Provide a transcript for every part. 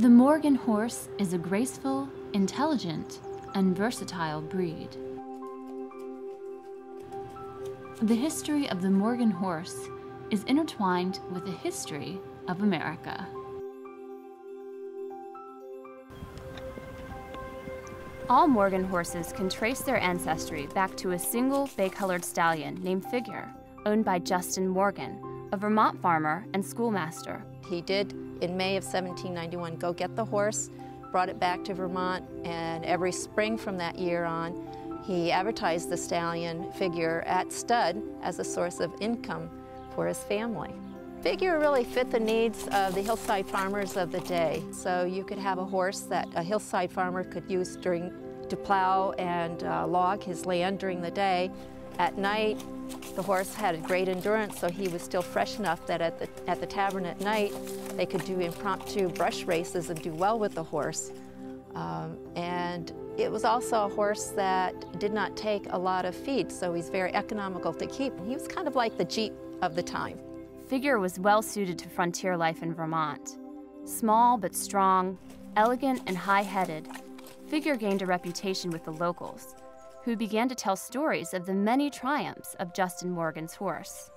The Morgan horse is a graceful, intelligent, and versatile breed. The history of the Morgan horse is intertwined with the history of America. All Morgan horses can trace their ancestry back to a single bay-colored stallion named Figure, owned by Justin Morgan, a Vermont farmer and schoolmaster. He did, in May of 1791, go get the horse, brought it back to Vermont, and every spring from that year on, he advertised the stallion figure at stud as a source of income for his family. Figure really fit the needs of the hillside farmers of the day. So you could have a horse that a hillside farmer could use during to plow and uh, log his land during the day. At night, the horse had great endurance, so he was still fresh enough that at the, at the tavern at night, they could do impromptu brush races and do well with the horse. Um, and it was also a horse that did not take a lot of feed, so he's very economical to keep. He was kind of like the Jeep of the time. Figure was well suited to frontier life in Vermont. Small but strong, elegant and high-headed, Figure gained a reputation with the locals, who began to tell stories of the many triumphs of Justin Morgan's horse.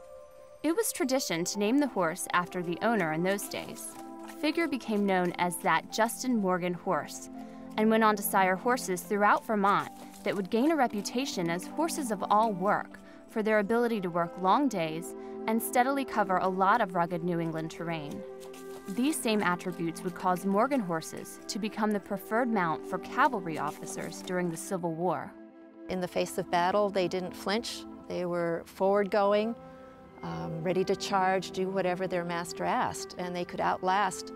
It was tradition to name the horse after the owner in those days. Figure became known as that Justin Morgan horse, and went on to sire horses throughout Vermont that would gain a reputation as horses of all work for their ability to work long days and steadily cover a lot of rugged New England terrain. These same attributes would cause Morgan horses to become the preferred mount for cavalry officers during the Civil War. In the face of battle, they didn't flinch. They were forward going, um, ready to charge, do whatever their master asked, and they could outlast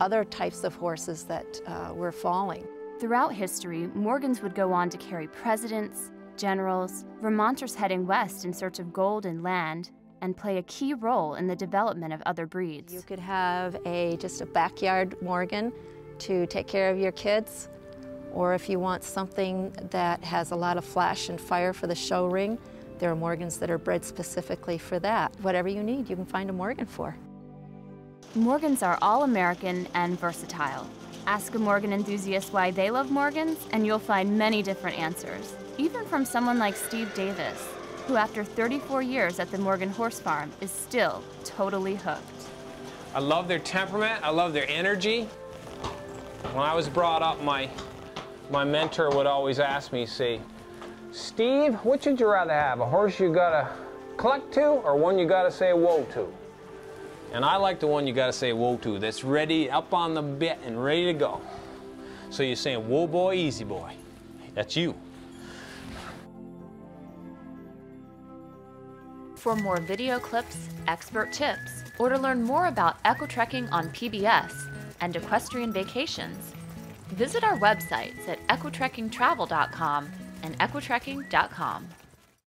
other types of horses that uh, were falling. Throughout history, Morgans would go on to carry presidents, generals, Vermonters heading west in search of gold and land, and play a key role in the development of other breeds. You could have a just a backyard Morgan to take care of your kids, or if you want something that has a lot of flash and fire for the show ring, there are Morgans that are bred specifically for that. Whatever you need, you can find a Morgan for. Morgans are all American and versatile. Ask a Morgan enthusiast why they love Morgans, and you'll find many different answers, even from someone like Steve Davis, who after 34 years at the Morgan Horse Farm is still totally hooked. I love their temperament, I love their energy. When I was brought up, my, my mentor would always ask me, say, Steve, which would you rather have, a horse you gotta collect to or one you gotta say whoa to? And I like the one you gotta say whoa to, that's ready, up on the bit and ready to go. So you're saying, whoa boy, easy boy. That's you. For more video clips, expert tips, or to learn more about equitrekking on PBS and equestrian vacations, visit our websites at equitrekkingtravel.com and equitrekking.com.